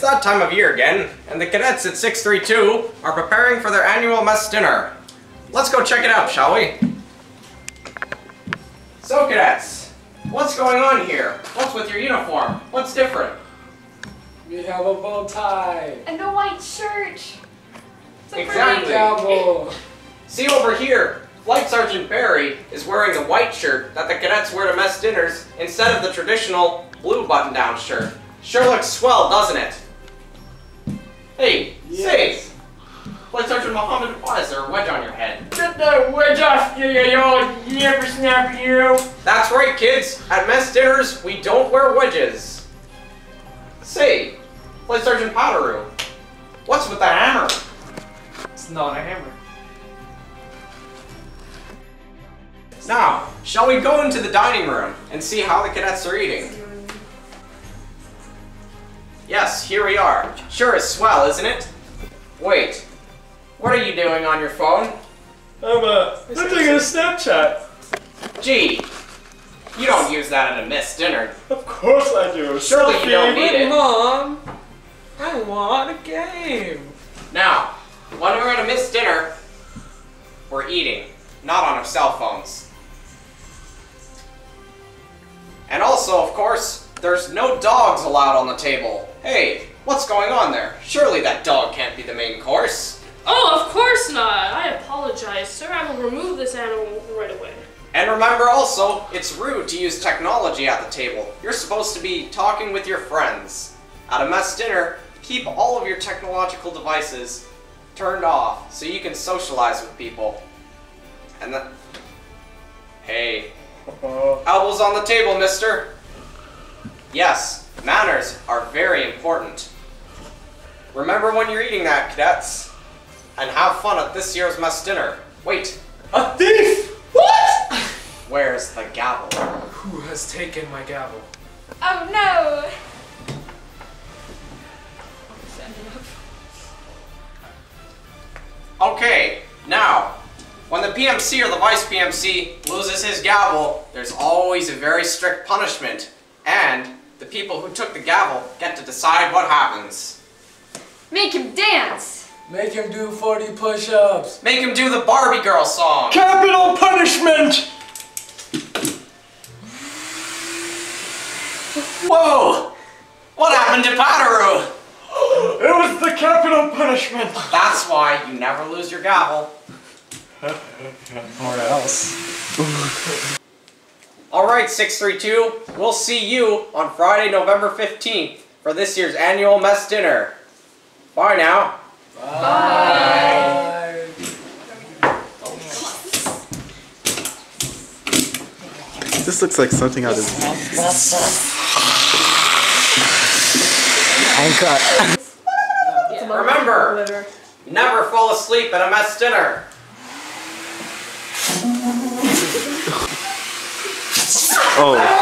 that time of year again, and the cadets at 632 are preparing for their annual mess dinner. Let's go check it out, shall we? So, cadets, what's going on here? What's with your uniform? What's different? We have a bow tie. And a white shirt. It's a Exactly. Gavel. See over here, Flight Sergeant Barry is wearing the white shirt that the cadets wear to mess dinners instead of the traditional blue button-down shirt. Sure looks swell, doesn't it? Flight Sergeant Mohammed, why is there a wedge on your head? Get that wedge off you, you old snap you. That's right, kids. At mess dinners, we don't wear wedges. Say, Flight Sergeant Powderoo, what's with the hammer? It's not a hammer. Now, shall we go into the dining room and see how the cadets are eating? Yes, here we are. Sure is swell, isn't it? Wait, what are you doing on your phone? I'm uh, I'm taking a Snapchat. Gee, you don't use that at a mess dinner. Of course I do. Surely you don't need it. Mom, I want a game. Now, when we're at a missed dinner, we're eating, not on our cell phones. And also, of course, there's no dogs allowed on the table. Hey, what's going on there? Surely that dog can't be the main course. Oh, of course not. I apologize, sir. I will remove this animal right away. And remember also, it's rude to use technology at the table. You're supposed to be talking with your friends. At a mess dinner, keep all of your technological devices turned off so you can socialize with people. And then. Hey, uh-huh. elbows on the table, mister. Yes, manners are very important. Remember when you're eating that, cadets. And have fun at this year's mess dinner. Wait, A thief! What? where's the gavel? Who has taken my gavel? Oh no! Okay, now, when the PMC or the Vice PMC loses his gavel, there's always a very strict punishment, and the people who took the gavel get to decide what happens. Make him dance! Make him do 40 push-ups. Make him do the Barbie Girl song. Capital punishment! Whoa! What happened to Pataroo? It was the capital punishment. That's why you never lose your gavel. Or else. Alright, 632, we'll see you on Friday, November 15th for this year's annual mess dinner. Bye now. Bye. This looks like something out of. Remember, never fall asleep at a mess dinner. Oh.